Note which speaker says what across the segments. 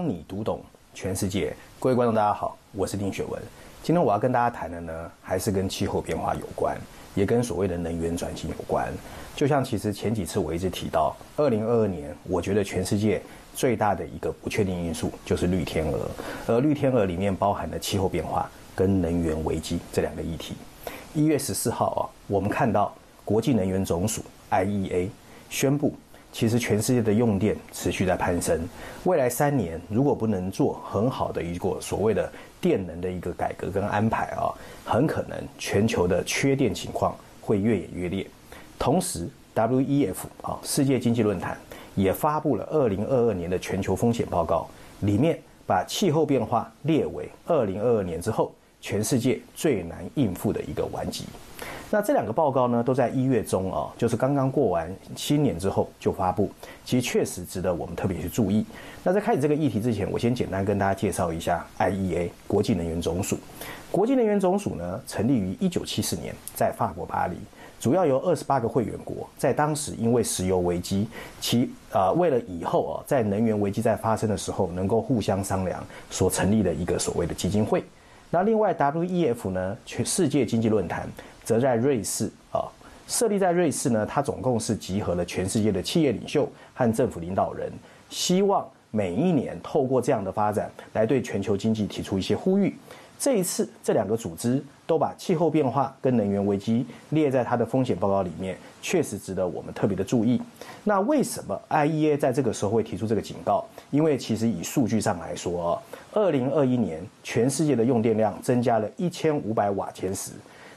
Speaker 1: 当你读懂全世界，各位观众大家好，我是丁雪文。今天我要跟大家谈的呢，还是跟气候变化有关，也跟所谓的能源转型有关。就像其实前几次我一直提到，二零二二年，我觉得全世界最大的一个不确定因素就是绿天鹅，而绿天鹅里面包含了气候变化跟能源危机这两个议题。一月十四号啊，我们看到国际能源总署 IEA 宣布。其实全世界的用电持续在攀升，未来三年如果不能做很好的一个所谓的电能的一个改革跟安排啊，很可能全球的缺电情况会越演越烈。同时，WEF 啊世界经济论坛也发布了二零二二年的全球风险报告，里面把气候变化列为二零二二年之后全世界最难应付的一个顽疾。那这两个报告呢，都在一月中啊，就是刚刚过完新年之后就发布，其实确实值得我们特别去注意。那在开始这个议题之前，我先简单跟大家介绍一下 IEA 国际能源总署。国际能源总署呢，成立于一九七四年，在法国巴黎，主要由二十八个会员国，在当时因为石油危机，其呃为了以后啊，在能源危机在发生的时候能够互相商量，所成立的一个所谓的基金会。那另外 WEF 呢，全世界经济论坛。则在瑞士啊，设立在瑞士呢，它总共是集合了全世界的企业领袖和政府领导人，希望每一年透过这样的发展来对全球经济提出一些呼吁。这一次，这两个组织都把气候变化跟能源危机列在它的风险报告里面，确实值得我们特别的注意。那为什么 IEA 在这个时候会提出这个警告？因为其实以数据上来说，二零二一年全世界的用电量增加了一千五百瓦千时。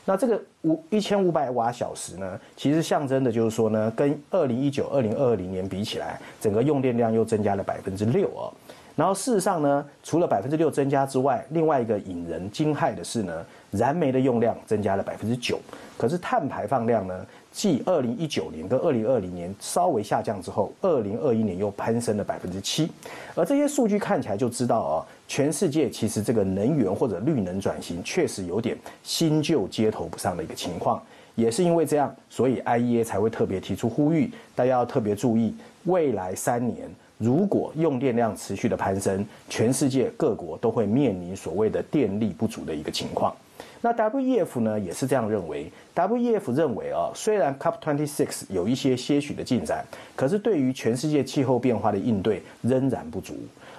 Speaker 1: 那这个五一千五百瓦小时呢，其实象征的就是说呢，跟二零一九、二零二零年比起来，整个用电量又增加了百分之六哦。然后事实上呢，除了百分之六增加之外，另外一个引人惊骇的是呢，燃煤的用量增加了百分之九，可是碳排放量呢？继二零一九年跟二零二零年稍微下降之后，二零二一年又攀升了百分之七，而这些数据看起来就知道啊，全世界其实这个能源或者绿能转型确实有点新旧接头不上的一个情况，也是因为这样，所以 IEA 才会特别提出呼吁，大家要特别注意，未来三年如果用电量持续的攀升，全世界各国都会面临所谓的电力不足的一个情况。那 WEF 呢也是这样认为。WEF 认为啊，虽然 COP26 有一些些许的进展，可是对于全世界气候变化的应对仍然不足。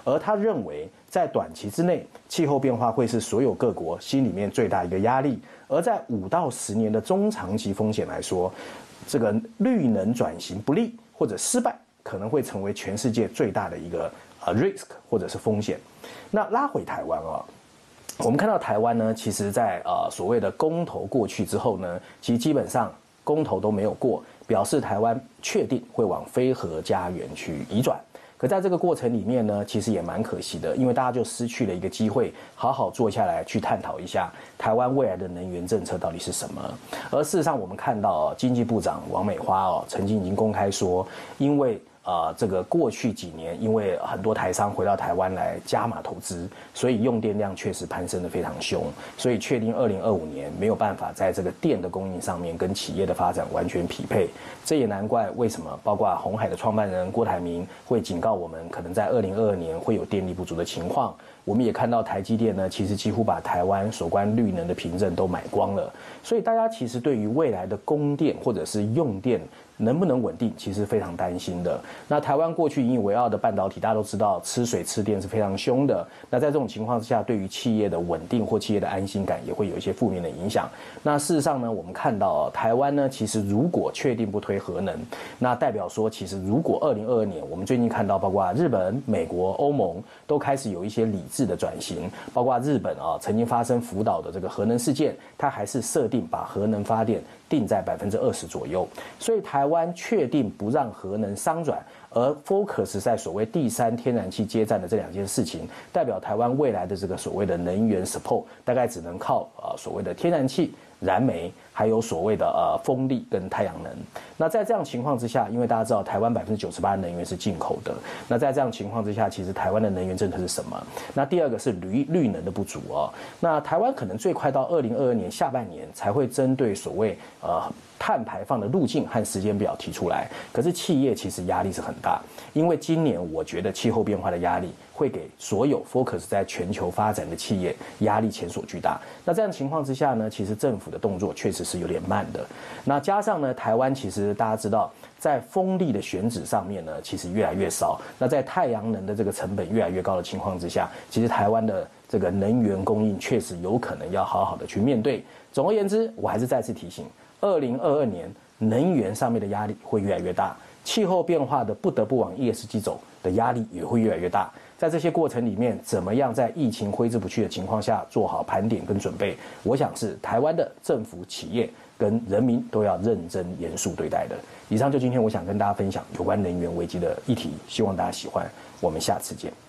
Speaker 1: 而他认为，在短期之内，气候变化会是所有各国心里面最大一个压力。而在五到十年的中长期风险来说，这个绿能转型不利或者失败，可能会成为全世界最大的一个呃 risk 或者是风险。那拉回台湾啊。我们看到台湾呢，其实，在呃所谓的公投过去之后呢，其实基本上公投都没有过，表示台湾确定会往非核家园去移转。可在这个过程里面呢，其实也蛮可惜的，因为大家就失去了一个机会，好好坐下来去探讨一下台湾未来的能源政策到底是什么。而事实上，我们看到经济部长王美花哦，曾经已经公开说，因为。啊，这个过去几年，因为很多台商回到台湾来加码投资，所以用电量确实攀升的非常凶，所以确定二零二五年没有办法在这个电的供应上面跟企业的发展完全匹配。这也难怪为什么，包括红海的创办人郭台铭会警告我们，可能在二零二二年会有电力不足的情况。我们也看到台积电呢，其实几乎把台湾所关绿能的凭证都买光了，所以大家其实对于未来的供电或者是用电。能不能稳定，其实非常担心的。那台湾过去引以为傲的半导体，大家都知道吃水吃电是非常凶的。那在这种情况之下，对于企业的稳定或企业的安心感，也会有一些负面的影响。那事实上呢，我们看到台湾呢，其实如果确定不推核能，那代表说，其实如果二零二二年，我们最近看到，包括日本、美国、欧盟都开始有一些理智的转型，包括日本啊，曾经发生福岛的这个核能事件，它还是设定把核能发电。定在百分之二十左右，所以台台湾确定不让核能商转，而 focus 在所谓第三天然气接站的这两件事情，代表台湾未来的这个所谓的能源 support 大概只能靠呃所谓的天然气。燃煤还有所谓的呃风力跟太阳能，那在这样情况之下，因为大家知道台湾百分之九十八的能源是进口的，那在这样情况之下，其实台湾的能源政策是什么？那第二个是绿绿能的不足哦。那台湾可能最快到二零二二年下半年才会针对所谓呃碳排放的路径和时间表提出来，可是企业其实压力是很大，因为今年我觉得气候变化的压力会给所有 focus 在全球发展的企业压力前所巨大。那这样情况之下呢，其实政府的动作确实是有点慢的。那加上呢，台湾其实大家知道，在风力的选址上面呢，其实越来越少。那在太阳能的这个成本越来越高的情况之下，其实台湾的这个能源供应确实有可能要好好的去面对。总而言之，我还是再次提醒，二零二二年能源上面的压力会越来越大。气候变化的不得不往 ESG 走的压力也会越来越大，在这些过程里面，怎么样在疫情挥之不去的情况下做好盘点跟准备？我想是台湾的政府、企业跟人民都要认真严肃对待的。以上就今天我想跟大家分享有关能源危机的议题，希望大家喜欢。我们下次见。